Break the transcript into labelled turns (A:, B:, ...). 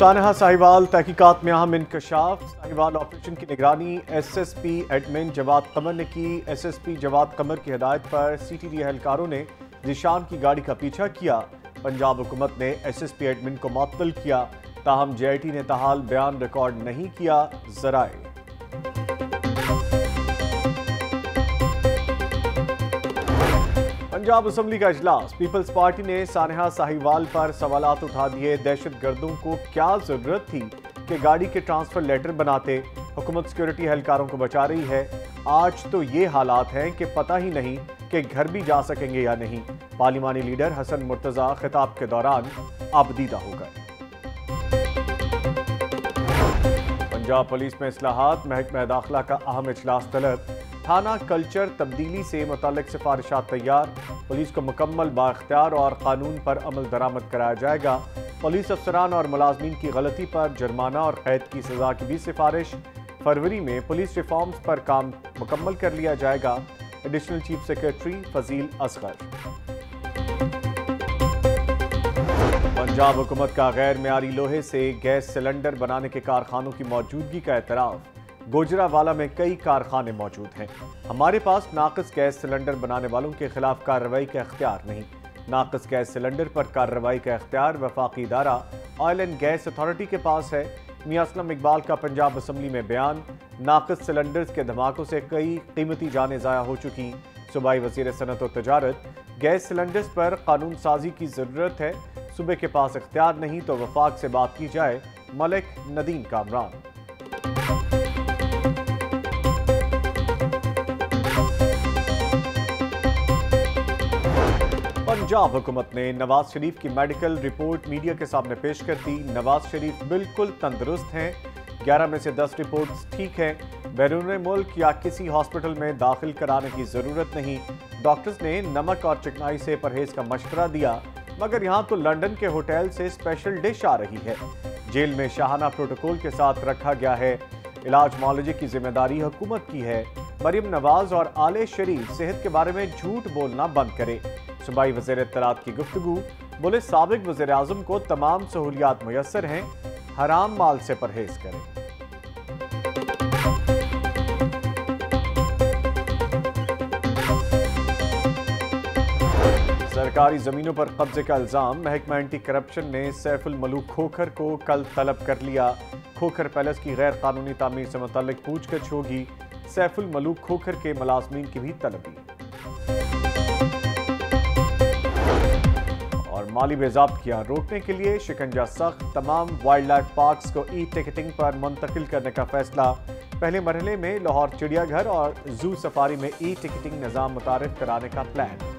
A: سانحہ ساہیوال تحقیقات میں اہم انکشاف۔ ساہیوال آپریشن کی نگرانی S S P admin Jawad Qamar نے کی۔ S S P Jawad Qamar کی ہدایت پر سی ٹی ڈی اہلکاروں نے ذیشان کی گاڑی کا پیچھا کیا۔ پنجاب حکومت نے ایس ایس پی ایڈمن کو معطل کیا۔ تاہم جے آئی ٹی نے تاحال بیان ریکارڈ نہیں کیا۔ ذرائع پنجاب اسمبلی کا اجلاس، پیپلز پارٹی نے سانحہ ساہیوال پر سوالات اٹھا دیے۔ دہشت گردوں کو کیا ضرورت تھی کہ گاڑی کے ٹرانسفر لیٹر بناتے؟ حکومت سیکیورٹی اہلکاروں کو بچا رہی ہے۔ آج تو یہ حالات ہیں کہ پتہ ہی نہیں کہ گھر بھی جا سکیں گے یا نہیں۔ پارلیمانی لیڈر حسن مرتضی خطاب کے دوران آبدیدہ ہو گئے۔ پنجاب پولیس میں اصلاحات، محکمہ داخلہ کا اہم اجلاس طلب۔ تھانہ کلچر تبدیلی سے متعلق سفارشات تیار۔ پولیس کو مکمل بااختیار اور قانون پر عمل درآمد کرایا جائے گا۔ پولیس افسران اور ملازمین کی غلطی پر جرمانہ اور قید کی سزا کی بھی سفارش۔ فروری میں پولیس ریفارمز پر کام مکمل کر لیا جائے گا۔ Additional chief secretary Fazeel Asghar. Punjab حکومت کا غیر معیاری لوہے سے گیس سلنڈر بنانے کے کارخانوں کی موجودگی کا اعتراف۔ گوجرہ والا میں کئی کارخانے موجود ہیں۔ ہمارے پاس ناقص گیس سلنڈر بنانے والوں کے خلاف کارروائی کا اختیار نہیں۔ ناقص گیس سلنڈر پر کارروائی کا اختیار وفاقی ادارہ آئل اینڈ گیس اتھارٹی کے پاس ہے۔ میاں اسلم اقبال کا پنجاب اسمبلی میں بیان، ناقص سلنڈرز کے دھماکوں سے کئی قیمتی جانیں ضائع ہو چکی صوبائی وزیر صنعت و تجارت، گیس سلنڈرز پر قانون سازی کی ضرورت ہے۔ صوبے کے پاس اختیار نہیں تو وفاق سے بات کی جائے، ملک ندیم کامران پنجاب حکومت نے نواز شریف کی میڈیکل رپورٹ میڈیا کے سامنے پیش کر دی۔ نواز شریف بالکل تندرست ہیں۔ گیارہ میں سے دس رپورٹس ٹھیک ہیں۔ بیرون ملک یا کسی ہاسپٹل میں داخل کرانے کی ضرورت نہیں۔ ڈاکٹرز نے نمک اور چکنائی سے پرہیز کا مشورہ دیا، مگر یہاں تو لنڈن کے ہوٹل سے اسپیشل ڈش آ رہی ہے۔ جیل میں شاہانہ پروٹوکول کے ساتھ رکھا گیا ہے۔ علاج معالجے کی ذمہ داری حکومت کی ہے۔ مریم نواز اور آل شریف صحت کے بارے میں جھوٹ بولنا بند کرے۔ صوبائی وزیر اطلاعات کی گفتگو بولے سابق وزیر اعظم کو تمام سہولیات میسر ہیں، حرام مال سے پرہیز کریں۔ سرکاری زمینوں پر قبضے کا الزام، محکمہ اینٹی کرپشن نے سیف الملوک کھوکھر کو کل طلب کر لیا۔ کھوکھر پیلس کی غیر قانونی تعمیر سے متعلق پوچھ گچھ ہوگی، سیف الملوک کھوکھر کے ملازمین کی بھی طلبی۔ اور مالی بیضابط کیا۔ روکنے کے لیے شکنجہ سخت۔ تمام وائلڈ لائف پارکس کو ای ٹکٹنگ پر منتقل کرنے کا فیصلہ۔ پہلے مرحلے میں لاہور چڑیا گھر اور زو سفاری میں ای ٹکٹنگ نظام متعارف کرانے کا پلان۔